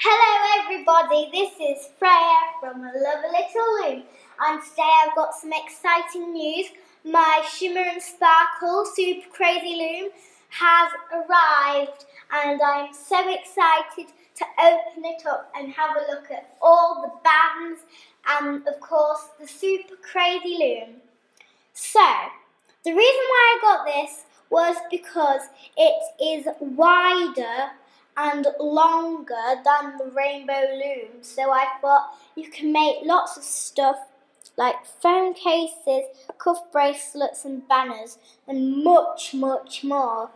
Hello everybody, this is Freya from Love a Little Loom and today I've got some exciting news. My Shimmer and Sparkle Super Crazy Loom has arrived and I'm so excited to open it up and have a look at all the bands and of course the Super Crazy Loom. So, the reason why I got this was because it is wider and longer than the rainbow loom. So I thought you can make lots of stuff like phone cases, cuff bracelets and banners and much, much more.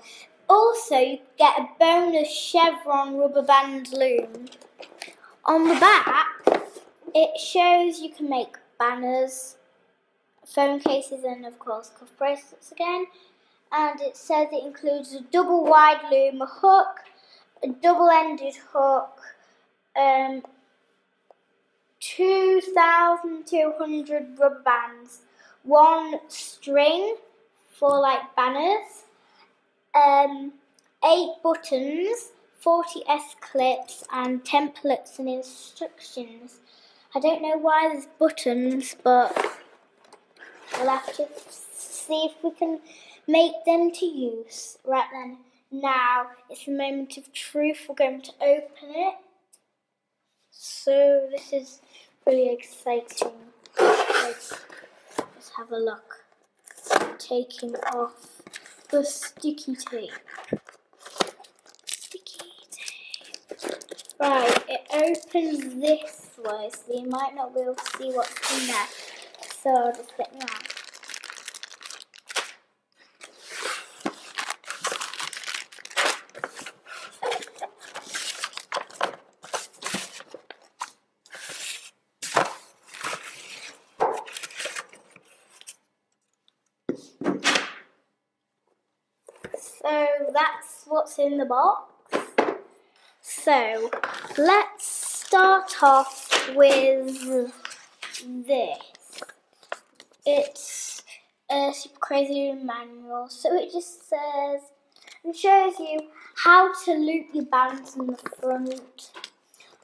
Also, you get a bonus chevron rubber band loom. On the back, it shows you can make banners, phone cases and of course cuff bracelets again. And it says it includes a double wide loom, a hook, a double-ended hook, um, 2,200 rubber bands, one string for like banners, um, eight buttons, 40 S clips and templates and instructions. I don't know why there's buttons, but we'll have to see if we can make them to use. Right then. Now it's the moment of truth. We're going to open it. So this is really exciting. Let's, let's have a look. Taking off the sticky tape. Sticky tape. Right, it opens this way, so you might not be able to see what's in there. So I'll just get me out. So that's what's in the box. So let's start off with this. It's a super crazy manual. So it just says and shows you how to loop your bands in the front.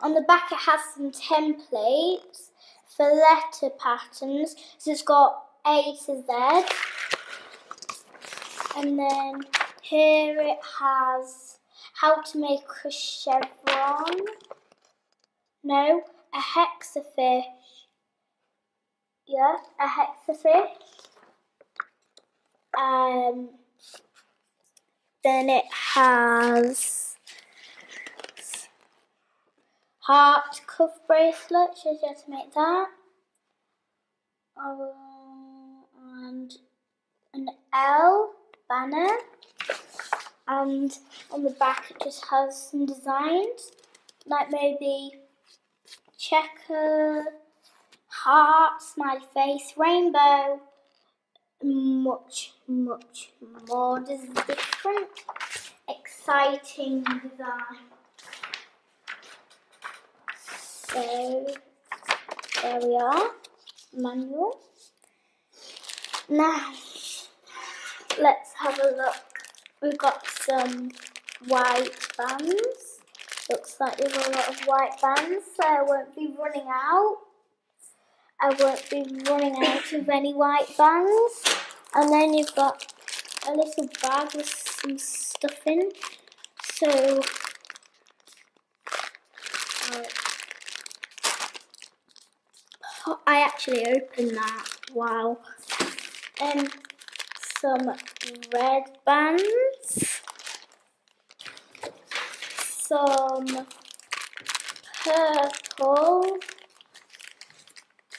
On the back it has some templates for letter patterns. So it's got A to Z. And then here it has how to make a chevron. No, a hexafish. Yeah, a hexafish. Um, then it has heart cuff bracelet, shows you how to make that. Um, and an L banner. And on the back it just has some designs. Like maybe checker, heart, smiley face, rainbow, much, much more. Different, exciting design. So there we are, manual. Now let's have a look. We've got some white bands. Looks like there's a lot of white bands, so I won't be running out. I won't be running out of any white bands. And then you've got a little bag with some stuff in. So, uh, I actually opened that. Wow. Um, some red bands, some purple,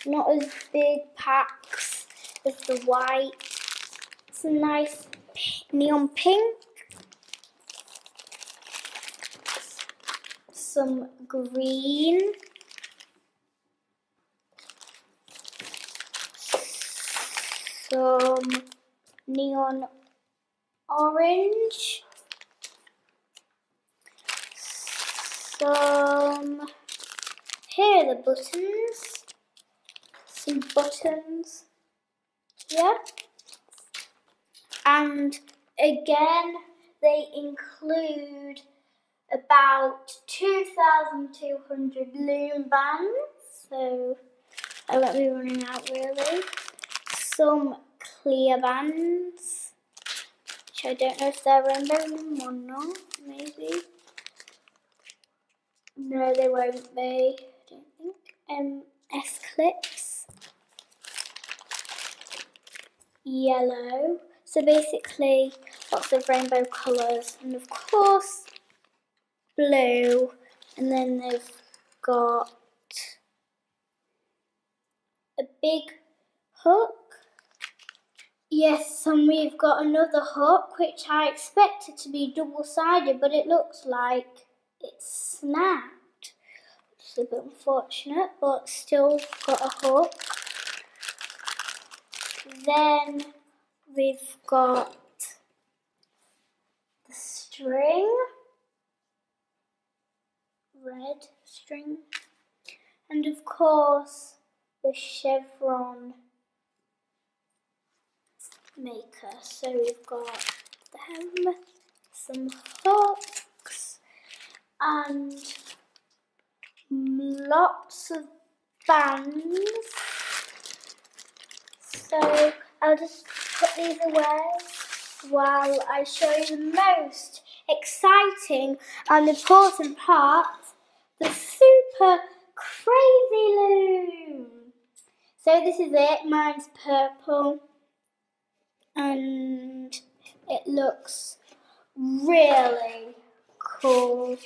not as big packs as the white, some nice neon pink, some green, some neon orange, some, here are the buttons, some buttons, yeah, and again they include about 2,200 loom bands. So I won't be running out really. Some clear bands, which I don't know if they're rainbow loom or not, maybe. No, they won't be, I don't think. Um, S clips. Yellow. So basically, lots of rainbow colours, and of course, blue. And then they've got a big hook. Yes, and we've got another hook, which I expected to be double-sided, but it looks like it's snapped. It's a bit unfortunate, but still got a hook. Then we've got the string, red string, and of course the chevron maker. So we've got them, some hooks, and lots of bands. So I'll just put these away while I show you the most exciting and important part, the super crazy loom. So this is it, mine's purple and it looks really cool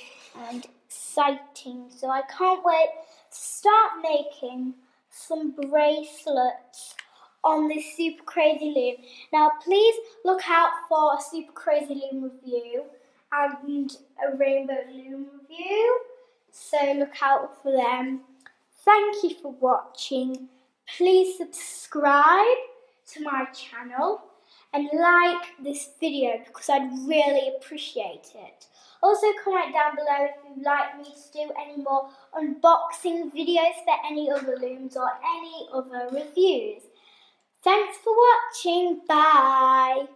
and exciting. So I can't wait to start making some bracelets on this Super Crazy Loom. Now please look out for a Super Crazy Loom review and a Rainbow Loom review. So look out for them. Thank you for watching. Please subscribe to my channel and like this video because I'd really appreciate it. Also comment down below if you'd like me to do any more unboxing videos for any other looms or any other reviews. Thanks for watching. Bye.